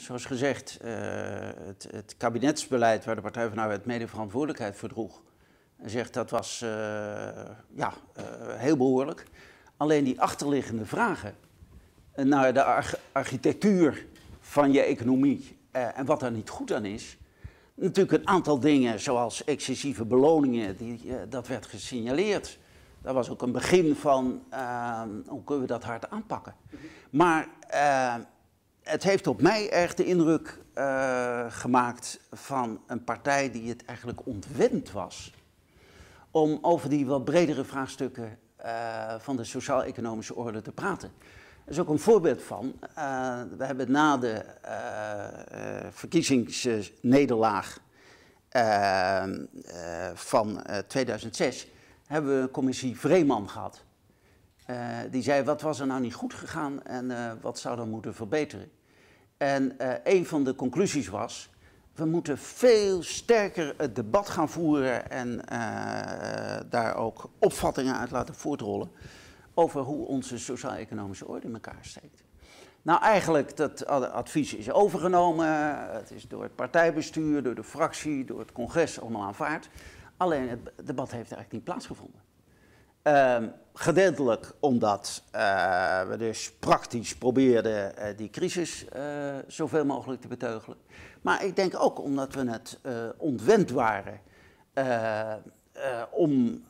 Zoals gezegd, uh, het, het, kabinetsbeleid waar de Partij van Arbeid mede verantwoordelijkheid voor droeg, zegt dat was uh, ja, uh, heel behoorlijk. Alleen die achterliggende vragen naar de arch architectuur van je economie en wat daar niet goed aan is. Natuurlijk een aantal dingen zoals excessieve beloningen, die, dat werd gesignaleerd. Dat was ook een begin van hoe kunnen we dat hard aanpakken. Maar het heeft op mij erg de indruk uh, gemaakt van een partij die het eigenlijk ontwend was om over die wat bredere vraagstukken uh, van de sociaal-economische orde te praten. Er is ook een voorbeeld van. Uh, we hebben na de verkiezingsnederlaag van 2006 hebben we een commissie Vreeman gehad. Uh, die zei, wat was er nou niet goed gegaan en uh, wat zou dan moeten verbeteren? En uh, een van de conclusies was, we moeten veel sterker het debat gaan voeren en daar ook opvattingen uit laten voortrollen over hoe onze sociaal-economische orde in elkaar steekt. Nou, eigenlijk, dat advies is overgenomen. Het is door het partijbestuur, door de fractie, door het congres allemaal aanvaard. Alleen het debat heeft eigenlijk niet plaatsgevonden. Uh, gedeeltelijk omdat uh, we dus praktisch probeerden uh, die crisis uh, zoveel mogelijk te beteugelen. Maar ik denk ook omdat we het ontwend waren om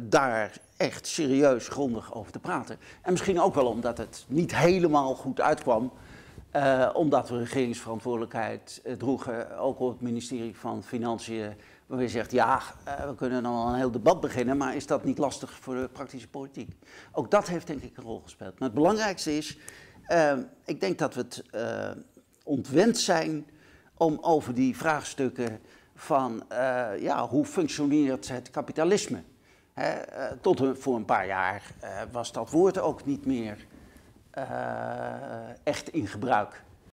daar echt serieus grondig over te praten. En misschien ook wel omdat het niet helemaal goed uitkwam. omdat we regeringsverantwoordelijkheid droegen, ook op het ministerie van Financiën waar je zegt, ja, uh, we kunnen dan wel een heel debat beginnen, maar is dat niet lastig voor de praktische politiek? Ook dat heeft denk ik een rol gespeeld. Maar het belangrijkste is, uh, ik denk dat we het uh, ontwend zijn om over die vraagstukken van, ja, hoe functioneert het kapitalisme? Hè, tot voor een paar jaar was dat woord ook niet meer echt in gebruik.